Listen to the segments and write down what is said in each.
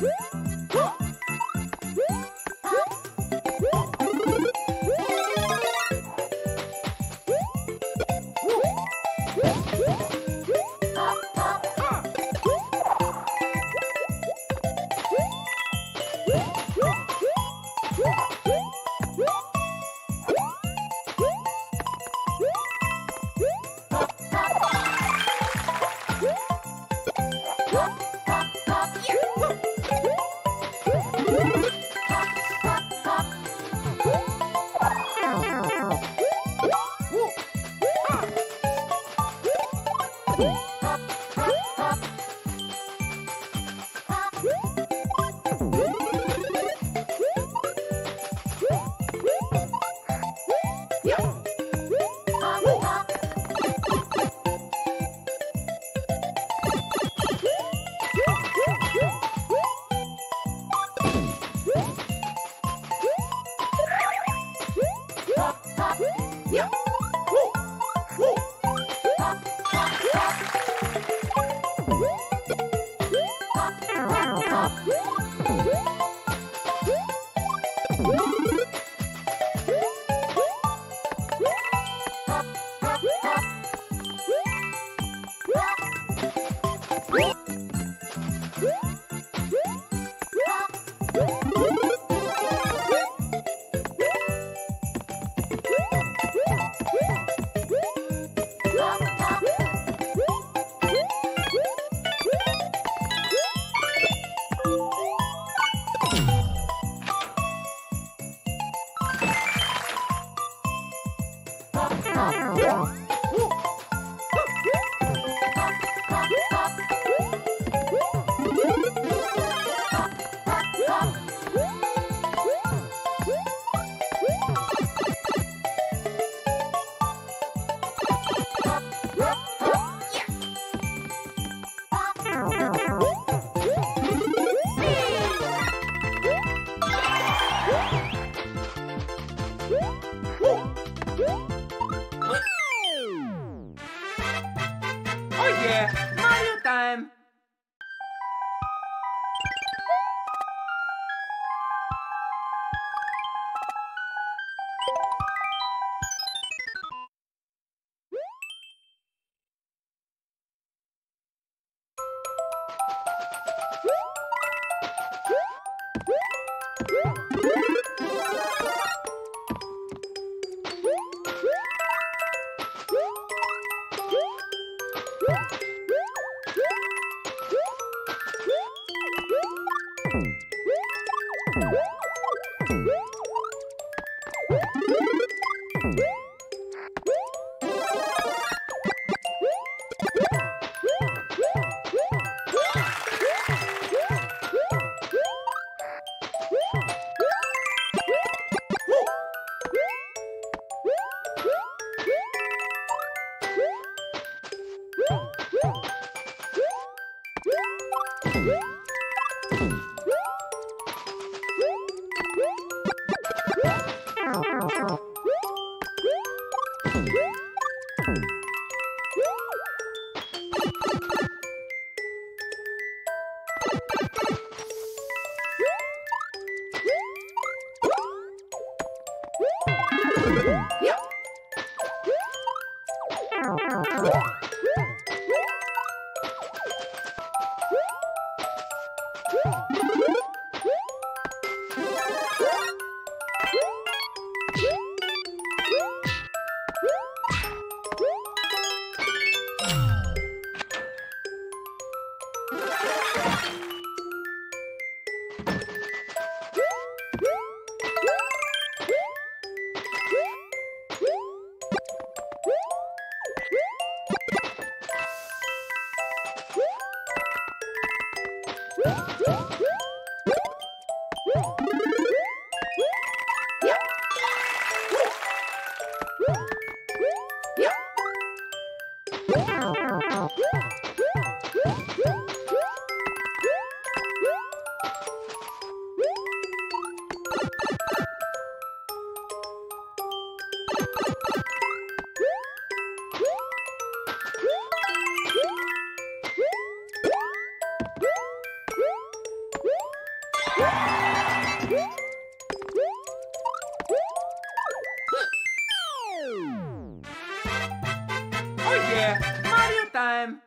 Woo! 好。Yeah, Mario time!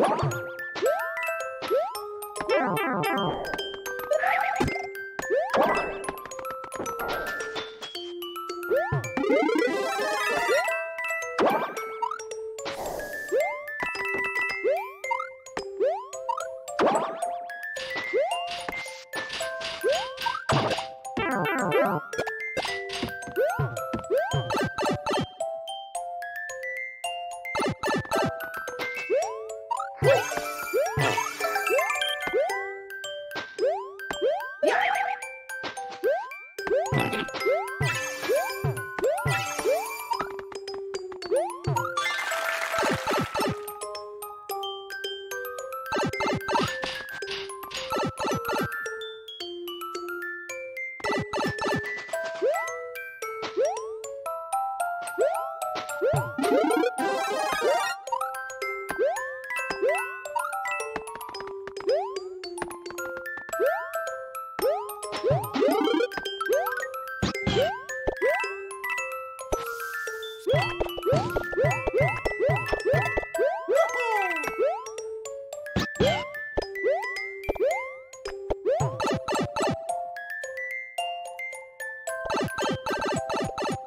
Oh yeah, Mario time!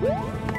Woo!